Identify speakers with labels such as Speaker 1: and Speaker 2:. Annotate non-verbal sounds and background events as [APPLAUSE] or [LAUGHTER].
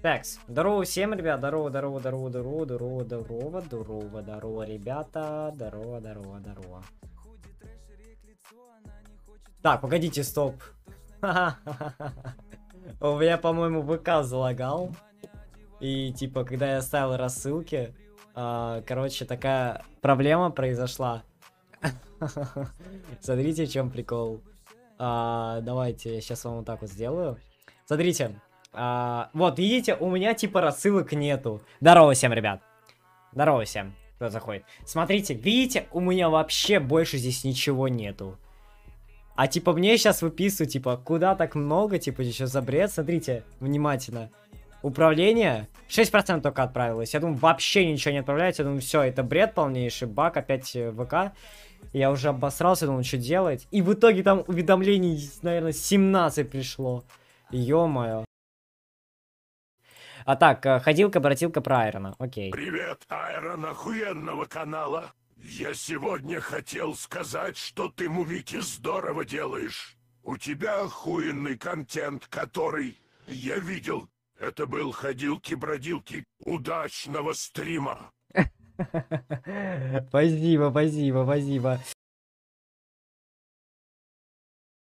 Speaker 1: Так, здорово всем, ребят, здорово, здорово, здорово, здорово, здорово, здорово, здорово, здорово, ребята, здорово, здорово, здорово. Так, погодите, стоп. [LAUGHS] У меня, по-моему, ВК залагал. И, типа, когда я ставил рассылки, а, короче, такая проблема произошла. [LAUGHS] Смотрите, в чем прикол. А, давайте, я сейчас вам вот так вот сделаю. Смотрите, а, вот, видите, у меня типа рассылок нету. Здорово всем, ребят. Здорово всем, кто заходит. Смотрите, видите, у меня вообще больше здесь ничего нету. А типа мне сейчас выписывают, типа, куда так много, типа, еще за бред. Смотрите, внимательно. Управление 6% только отправилось. Я думаю, вообще ничего не отправляется. Я думаю, все, это бред полнейший, баг, опять э, ВК. Я уже обосрался, думал, что делать. И в итоге там уведомлений, наверное, 17 пришло. Ё-моё. А так, э, ходилка-братилка про Айрона, окей.
Speaker 2: Привет, Айрон охуенного канала. Я сегодня хотел сказать, что ты, мувики, здорово делаешь. У тебя охуенный контент, который я видел. Это был ходилки-бродилки удачного стрима. [LAUGHS]
Speaker 1: Спасибо, спасибо, спасибо.